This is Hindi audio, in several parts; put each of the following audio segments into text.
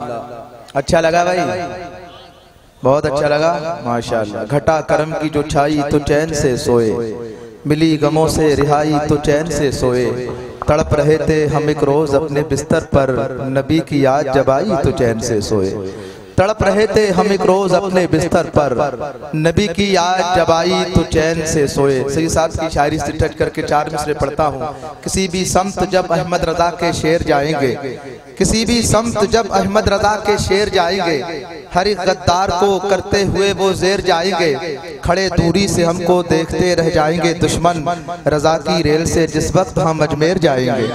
अच्छा लगा भाई? बहुत अच्छा लगा? माशाल्लाह। घटा कर्म की जो छाई तो चैन से सोए। मिली गमों से रिहाई तो चैन से सोए। तड़प रहे थे हम एक रोज अपने बिस्तर पर। नबी की याद जब आई तो चैन से सोए। तड़प रहे थे हम एक रोज अपने बिस्तर पर। नबी की याद जब आई तो चैन से सोए। सही साहब की शायरी से टच करके चार मिसरे पढ़ता हूँ। किसी भी संत जब अहमद रजा के शेर जाएँगे। किसी भी संत जब अहमद रजा के शेर जाएँगे। हर एक गद्दार को करते हुए वो जेर जाएँगे। खड़े दूरी से हमको देखते रह जाएँगे दुश्मन। रजा की रेल से जिस वक्त हम अजमेर जाएँगे।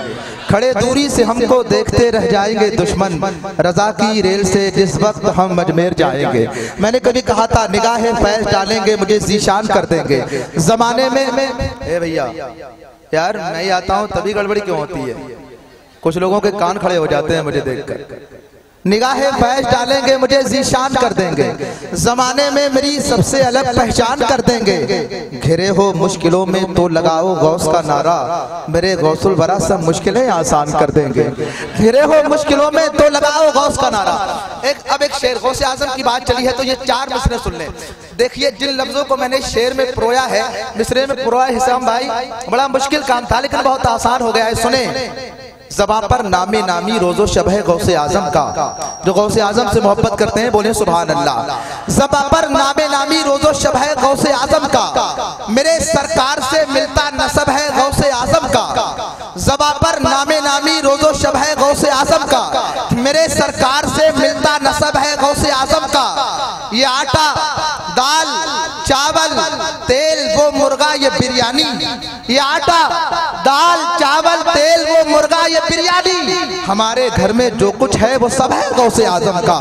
खड़े दूरी से हमको देखते रह जाएँगे दुश्मन। रजा की रेल से जिस वक्त हम अजमेर जाएँगे। मैंने कभी कहा था निगाहें फैज डालेंगे मुझे जीशान कर देंगे। जमाने में भैया यार मैं आता हूँ तभी गड़बड़ी क्यों होती है? कुछ लोगों के कान खड़े हो जाते हैं मुझे देखकर। निगाहें फैज डालेंगे, मुझे जीशान कर देंगे। जमाने में मेरी सबसे अलग पहचान कर देंगे। घिरे हो मुश्किलों में तो लगाओ गौस का नारा। मेरे गौसुल बरा सब मुश्किलें आसान कर देंगे। घिरे हो मुश्किलों में तो लगाओ गौस का नारा। एक, अब एक शेर, गौसे आज़म की बात चली है तो ये चार मिसरे सुन ले। देखिए, जिन लफ्जों को मैंने शेर में प्रोया है, मिसरे में प्रोया हिसाम भाई, बड़ा मुश्किल काम था, लेकिन बहुत आसान हो गया है, सुने। जबा पर नामे नामी रोजो शब है गौसे आज़म का, जो गौसे आज़म से मोहब्बत करते हैं, बोले सुबह अल्लाह जबा पर नामे नामी रोजो शब है गौसे आज़म का, मेरे सरकार से मिलता नसब है गौसे आज़म का। जबा पर नामे नामी रोजो शब है गौसे आज़म का, मेरे सरकार से मिलता नसब है गौसे आज़म का। ये आटा, दाल, चावल, तेल, वो मुर्गा, ये बिरयानी। ये आटा, दाल, चावल ये बिरयानी। हमारे घर में जो कुछ है, वो सब है गौ से आज़म का।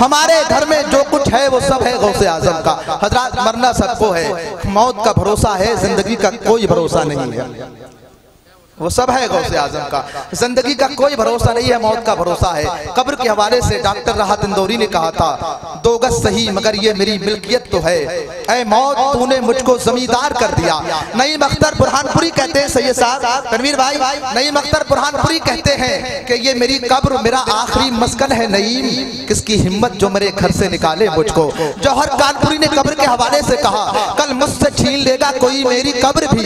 हमारे घर में जो कुछ है, वो सब है गौ से आज़म का। हजरात मरना सबको है। मौत का भरोसा है, ज़िंदगी का कोई भरोसा नहीं है। वो सब है गौसे आज़म का। ज़िंदगी का कोई भरोसा नहीं है, मौत का भरोसा है। कब्र के हवाले से डॉक्टर राहत इंदौरी ने कहा था, दो गज सही, मगर ये मेरी मिल्कियत तो है। ऐ मौत, तूने मुझको जमींदार कर दिया। नईम अख्तर बुरहानपुरी कहते हैं, सैयद साहब। तनवीर भाई नईम अख्तर बुरहानपुरी कहते हैं कि ये मेरी कब्र, मेरा आखिरी मस्कन है नईम। किसकी हिम्मत जो मेरे घर से निकाले मुझको? जौहर कानपुरी ने कब्र के हवाले से कहा, कल मुझसे छीन लेगा कोई मेरी कब्र भी।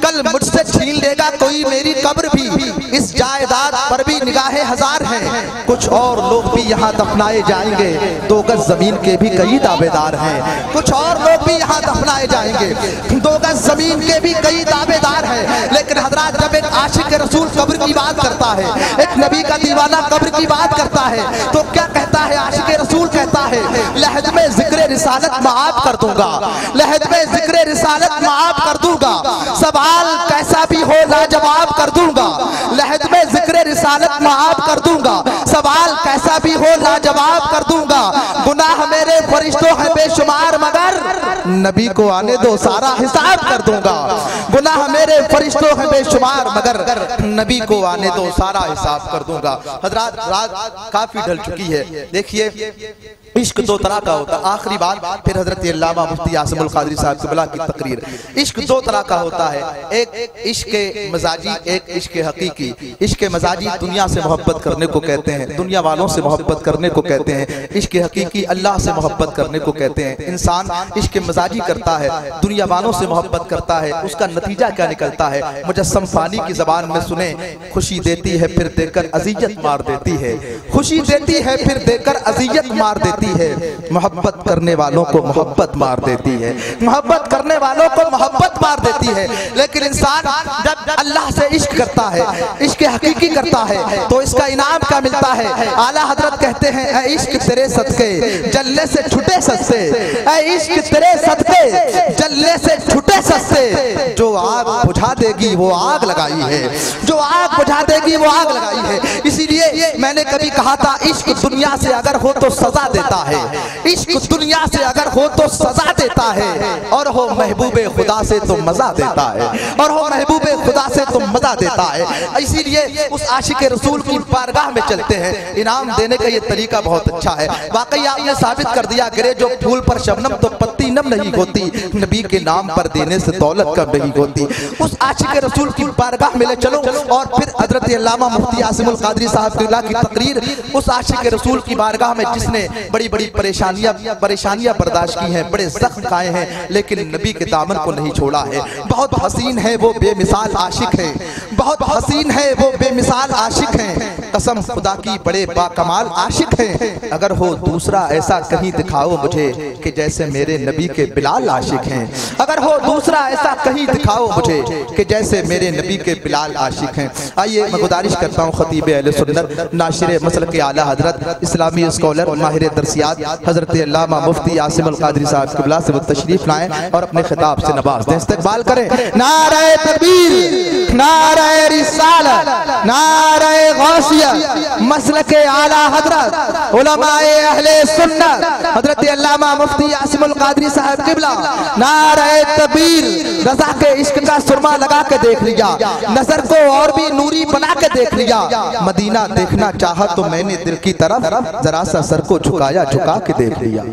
कल मुझसे छीन लेगा कोई मेरी कब्र भी इस जायदाद पर भी निगाहें हज़ार हैं। कुछ और लोग भी यहाँ दफनाए जाएँगे। दो गज ज़मीन के भी कई दावेदार हैं। कुछ और लोग भी यहाँ दफनाए जाएँगे। दो गज ज़मीन के भी कई दावेदार हैं। लेकिन हजरात जब एक आशिक रसूल कब्र की बात करता है, एक नबी का दीवाना कब्र की बात करता है तो क्या कहता है आशिक कहता है। लहज में ज़िक्र रिसालत माफ़ कर दूँगा। लहज में ज़िक्र रिसालत माफ़ कर दूँगा। सवाल कैसा भी हो, लाजवाब जवाब कर दूँगा। लहज में ज़िक्र रिसालत माफ़ कर दूँगा। सवाल कैसा भी हो, लाजवाब कर दूँगा। गुनाह मेरे फरिश्तों है बेशुमार मगर नबी को आने दो, सारा हिसाब कर दूँगा। गुनाह मेरे फरिश्तों है बेशुमार, मगर नबी को आने दो, सारा हिसाब कर दूँगा। हजरात, रात काफ़ी ढल चुकी है। देखिए, इश्क दो तरह का होता है। आखिरी बात, फिर हज़रत अल्लामा मुफ्ती आसमुल कादरी साहब कबला की तकरीर। इश्क दो तरह का होता है। एक इश्क मजाजी, एक इश्क हकीकी। इश्क मजाजी दुनिया से मोहब्बत करने को कहते हैं। दुनिया वालों से मोहब्बत करने को कहते हैं। इश्क हकीकी अल्लाह से मोहब्बत करने को कहते हैं। इंसान इश्क मजाजी करता है दुनिया वालों से मोहब्बत करता है, उसका नतीजा क्या निकलता है? मुजस्म फानी की जबान में सुने, खुशी देती है, फिर देकर अजीजत मार देती है। खुशी देती है, फिर देकर अजीजत मार देती है। मोहब्बत करने वालों को मोहब्बत मार देती है। मोहब्बत करने वालों को मोहब्बत मार देती है। लेकिन इंसान जब अल्लाह से इश्क करता है, इश्क हकीकी करता है तो इसका इनाम क्या मिलता है? आला हज़रत कहते हैं इश्क तेरे सदके, जलने से छुटे सस्ते इश्क तेरे सदके, जलने से छुटे सस्ते जो आग बुझा देगी वो आग लगाई है, जो आग बुझा देगी वो आग लगाई है। इसीलिए मैंने कभी कहा था, इश्क दुनिया से अगर हो तो सजा देता है, इश्क दुनिया से अगर हो तो सजा देता है। और हो महबूबे खुदा से तो मज़ा देता है। और हो महबूब खुदा से तो मज़ा देता है। इसीलिए उस आशिक रसूल की बारगाह में चलते हैं। इनाम देने का ये तरीका बहुत अच्छा है। वाकई आपने साबित कर दिया, गिरे जो फूल पर शबनम तो पत्ती नम नहीं होती नबी के नाम पर देने से दौलत कम नहीं होती उस आशिक रसूल की बारगाह में ले चलो, और फिर हज़रत अल्लामा मुफ्ती आसिमुल कादरी साहब की तकरीर उस आशिक रसूल की बारगाह में, जिसने बड़ी बड़ी परेशानियाँ परेशानियाँ बर्दाश्त की हैं, बड़े सख्त खाए हैं, लेकिन नबी के दामन को नहीं छोड़ा है। बहुत हसीन है वो बेमिसाल आशिक है। बहुत हसीन है वो बेमिसाल आशिक है। कसम, खुदा की बड़े बाकमाल आशिक हैं। अगर हो दूसरा ऐसा कहीं दिखाओ मुझे कि जैसे मेरे नबी के बिलाल आशिक हैं। अगर हो दूसरा ऐसा कहीं दिखाओ मुझे कि जैसे मेरे नबी के बिलाल आशिक हैं। आइए मैं गुजारिश करता हूँ खतीब अहल सुन्नत, नाशिर मसल के आला हज़रत, इस्लामी स्कॉलर, माहिर दरसियात, हज़रत अल्लामा मुफ्ती आसिम अल कादरी साहब किबला से तशरीफ़ लाएँ और अपने खिताब से नवाज़ दें, इस्तकबाल करें। नारे तकबीर नारे रिसालत नारे गौसिया मसल के आला हज़रत अहले सुन्नत, हज़रत अल्लामा मुफ्ती आसिम अल कादरी साहब किबला, नारे तकबीर रजा के इश्क का सुरमा लगा के देख लिया, नज़र को और भी नूरी बना के देख लिया। मदीना देखना चाहा तो मैंने दिल की तरफ़ जरा सा सर को झुकाया, झुका के देख लिया।